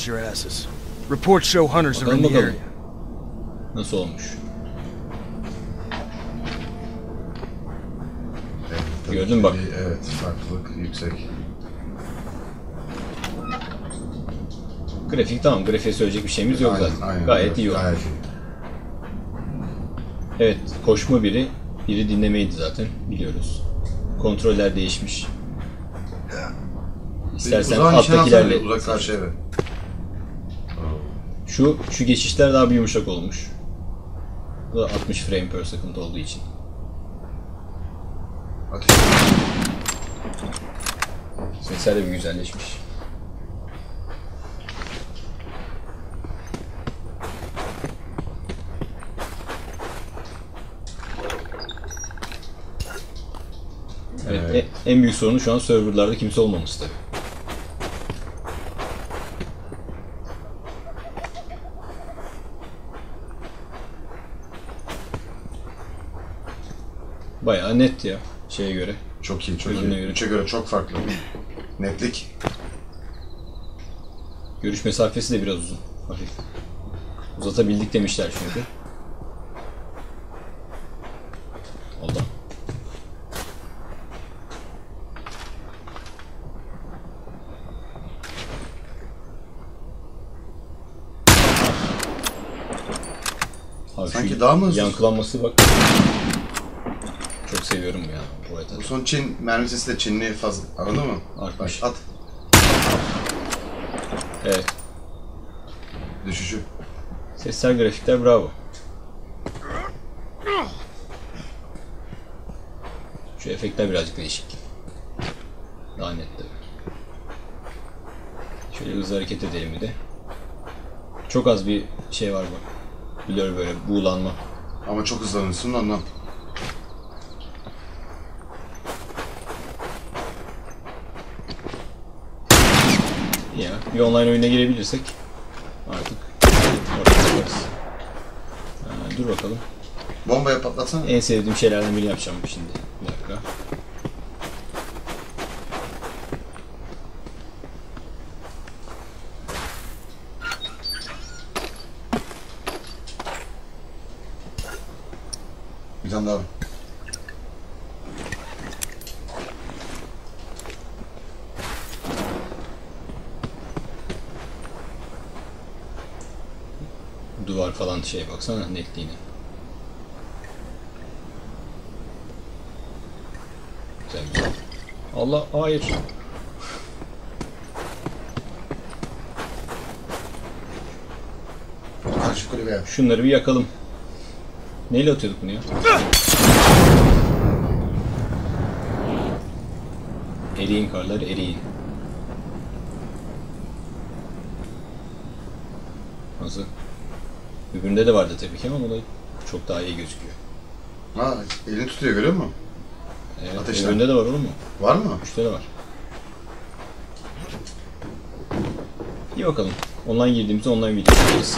Watch your asses. Reports show hunters are in the area. Nasıl olmuş? Evet, Gördün bak. Evet, farklılık yüksek. Grafik tamam. Grafiğe söyleyecek bir şeyimiz yok zaten. Gayet iyi oldu. Gayet iyi. Evet, koşma biri, biri dinlemeydi zaten biliyoruz. Kontroller değişmiş. İstersen alttakilerle Uzak karşı eve. Şu şu geçişler daha bir yumuşak olmuş. Bu da 60 frame per second olduğu için. Ateş. Sesler de bir güzelleşmiş. Evet, Evet. e- en büyük sorunu şu an serverlarda kimse olmaması tabii. Bayağı net ya şeye göre. Çok iyi, çok Gözüne iyi. göre. Üçe göre çok farklı. Netlik. Görüş mesafesi de biraz uzun. Hafif. Uzatabildik demişler çünkü. Oldu. Abi Sanki daha mı hızlı? Yankılanması bak. Çok seviyorum ya bu Bu etatı. son Çin mermi sesi de Çinli fazla. Anladın mı? Bak, at. Evet. Düşüşü. Sesler, grafikler bravo. Şu efektler birazcık değişik. Daha net tabii. Şöyle hızlı hareket edelim bir de. Çok az bir şey var bak. Blur böyle buğulanma. Ama çok hızlanırsın ondan. Ya bir online oyuna girebilirsek artık orada yaparız. Ha, dur bakalım. Bombaya patlatsana. En sevdiğim şeylerden biri yapacağım şimdi. Bir dakika. Bir tane daha. Duvar falan şey baksana netliğine. Güzel. Allah hayır. Karşı kulübeye. Şunları bir yakalım. Neyle atıyorduk bunu ya? Eriyin karlar eriyin. Nasıl? Öbüründe de vardı tabii ki ama o da çok daha iyi gözüküyor. Ha, elini tutuyor görüyor musun? Evet, Ateşten. öbüründe de var oğlum mu? Var mı? Üçte de var. İyi bakalım. Online girdiğimizde online video çekeceğiz.